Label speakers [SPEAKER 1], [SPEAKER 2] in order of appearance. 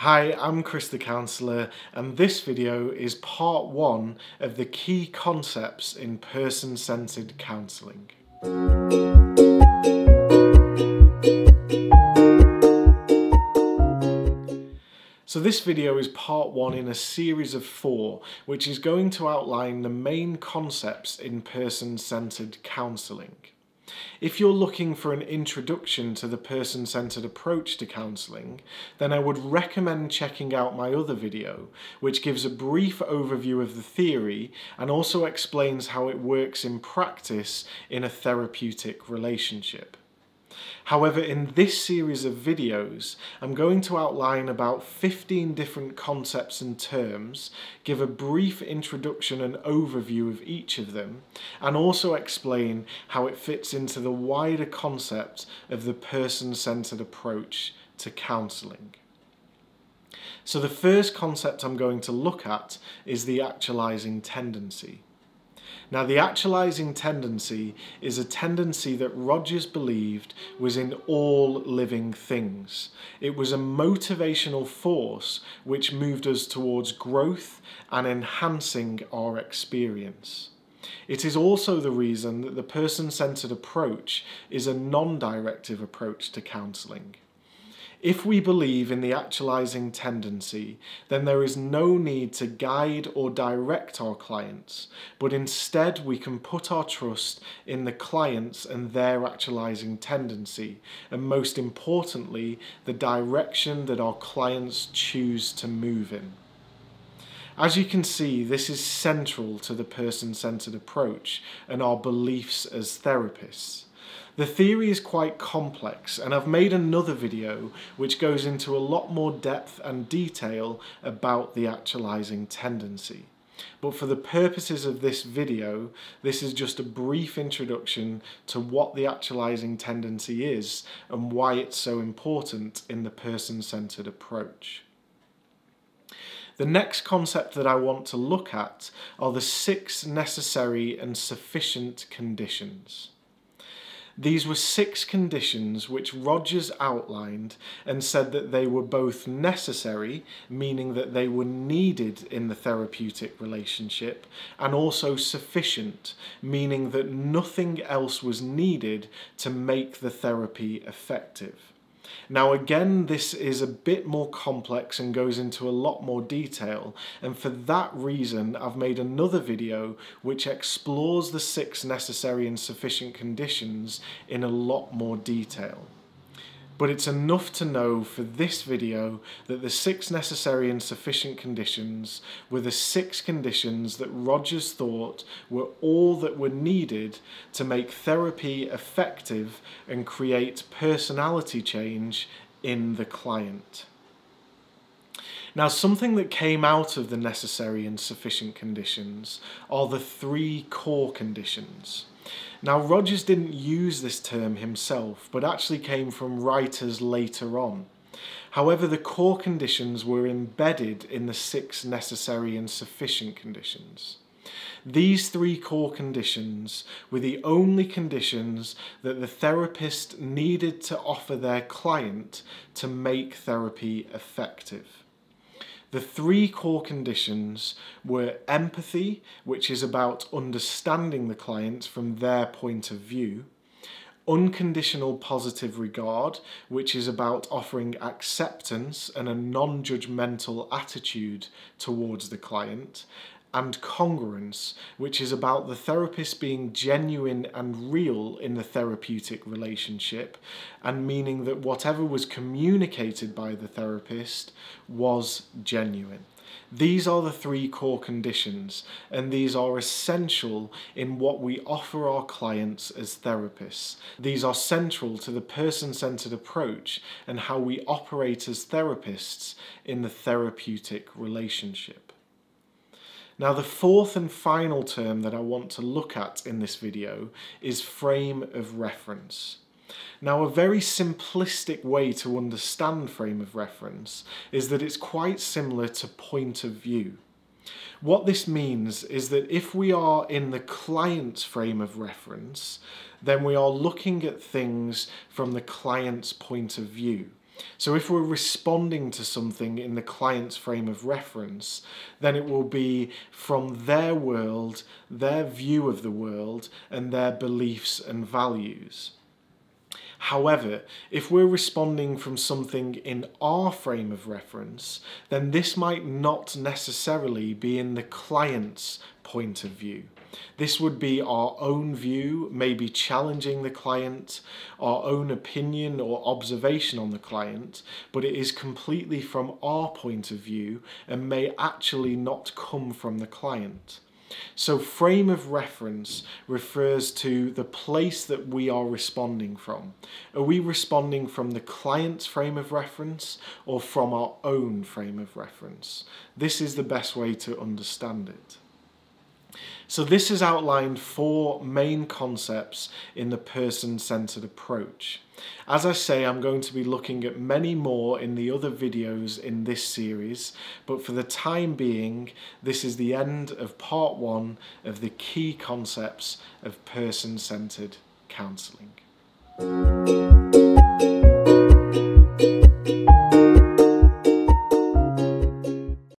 [SPEAKER 1] Hi, I'm Chris the Counsellor and this video is part one of the key concepts in person-centred counselling. So this video is part one in a series of four, which is going to outline the main concepts in person-centred counselling. If you're looking for an introduction to the person-centred approach to counselling, then I would recommend checking out my other video, which gives a brief overview of the theory and also explains how it works in practice in a therapeutic relationship. However, in this series of videos, I'm going to outline about 15 different concepts and terms, give a brief introduction and overview of each of them, and also explain how it fits into the wider concept of the person-centred approach to counselling. So the first concept I'm going to look at is the actualising tendency. Now, the actualizing tendency is a tendency that Rogers believed was in all living things. It was a motivational force which moved us towards growth and enhancing our experience. It is also the reason that the person centered approach is a non directive approach to counselling. If we believe in the actualizing tendency, then there is no need to guide or direct our clients, but instead we can put our trust in the clients and their actualizing tendency, and most importantly, the direction that our clients choose to move in. As you can see, this is central to the person-centered approach and our beliefs as therapists. The theory is quite complex and I've made another video which goes into a lot more depth and detail about the actualizing tendency. But for the purposes of this video, this is just a brief introduction to what the actualizing tendency is and why it's so important in the person-centered approach. The next concept that I want to look at are the six necessary and sufficient conditions. These were six conditions which Rogers outlined and said that they were both necessary, meaning that they were needed in the therapeutic relationship, and also sufficient, meaning that nothing else was needed to make the therapy effective. Now again, this is a bit more complex and goes into a lot more detail, and for that reason I've made another video which explores the six necessary and sufficient conditions in a lot more detail but it's enough to know for this video that the six necessary and sufficient conditions were the six conditions that Rogers thought were all that were needed to make therapy effective and create personality change in the client. Now, something that came out of the necessary and sufficient conditions are the three core conditions. Now, Rogers didn't use this term himself, but actually came from writers later on. However, the core conditions were embedded in the six necessary and sufficient conditions. These three core conditions were the only conditions that the therapist needed to offer their client to make therapy effective. The three core conditions were empathy, which is about understanding the client from their point of view, unconditional positive regard, which is about offering acceptance and a non judgmental attitude towards the client, and congruence, which is about the therapist being genuine and real in the therapeutic relationship, and meaning that whatever was communicated by the therapist was genuine. These are the three core conditions, and these are essential in what we offer our clients as therapists. These are central to the person centered approach and how we operate as therapists in the therapeutic relationship. Now the fourth and final term that I want to look at in this video is frame of reference. Now a very simplistic way to understand frame of reference is that it's quite similar to point of view. What this means is that if we are in the client's frame of reference, then we are looking at things from the client's point of view. So if we're responding to something in the client's frame of reference, then it will be from their world, their view of the world, and their beliefs and values. However, if we're responding from something in our frame of reference, then this might not necessarily be in the client's point of view. This would be our own view, maybe challenging the client, our own opinion or observation on the client, but it is completely from our point of view and may actually not come from the client. So, frame of reference refers to the place that we are responding from. Are we responding from the client's frame of reference or from our own frame of reference? This is the best way to understand it. So this has outlined four main concepts in the person-centered approach. As I say, I'm going to be looking at many more in the other videos in this series, but for the time being, this is the end of part one of the key concepts of person-centered counselling.